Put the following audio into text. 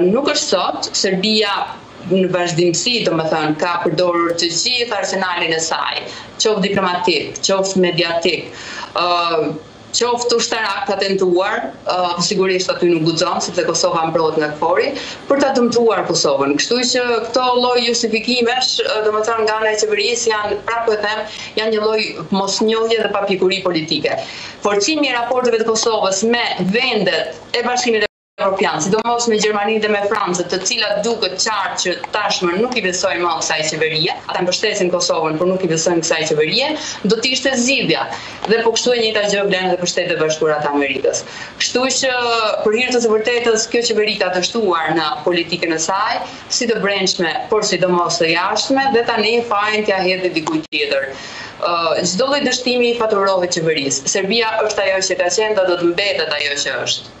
Nuk është sot, Serbia në vazhdimësi, domethënë, ka përdorur të gjithë arsenalin e saj, qoftë diplomatik, qoftë mediatik, qoftë ushtarak ka tentuar, sigurisht aty nuk guxon, sepse Kosova mbrohet nga KFOR-i, për ta dëmtuar Kosovën. Kështu që këto lloj justifikimesh, domethënë, nga ana e qeverisë janë, prapë po e them, janë një lloj mosnjohje dhe papjekurie politike. Forcimi i raporteve të Kosovës me vendet e Bashkimit Evropian, sidomos me Gjermaninë dhe me Francën, të cilat duket qartë që tashmë nuk i besojnë më kësaj qeverie, ata mbështesin Kosovën, por nuk i besojnë kësaj qeverie, do të ishte zgjidhja. Dhe po kështu e njëjta gjë vlen edhe për Shtetet e Bashkuara të Amerikës. Kështu që për hir të së vërtetës, kjo qeveri ka dështuar në politikën e saj, si të brendshme, por sidomos të jashtme dhe tani fajin t'ia hedhi dikujt tjetër. Çdo lloj dështimi i faturohet qeverisë. Serbia është ajo që ka qenë dhe do të mbetet ajo që është.